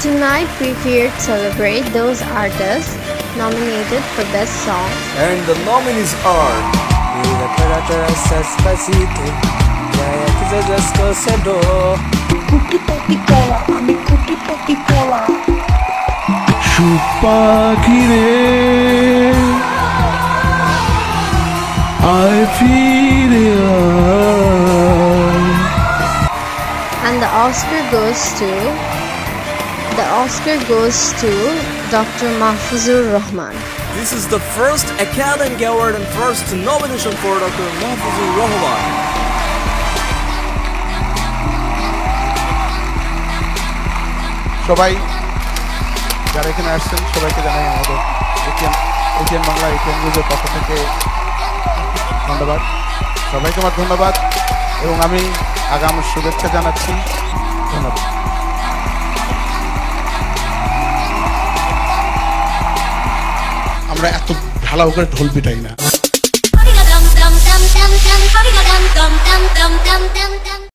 Tonight we here to celebrate those artists nominated for Best Song. And the nominees are Mira Yaya ami Chupa kire I feel it And the Oscar goes to the Oscar goes to Dr. Mahfuzur Rahman. This is the first Academy Award and first nomination for Dr. Mahfuzur Rahman সবাই যারা এখানে আসছেন সবাইকে জানাই আমাদের ATM ATM Bangla ATM নিউজের পক্ষ থেকে ধন্যবাদ সবাইকে আমার ধন্যবাদ এবং আমি আগাম শুভেচ্ছা জানাচ্ছি ধন্যবাদ আমরা এত ঢালাও করে ঢোল পিটাই না।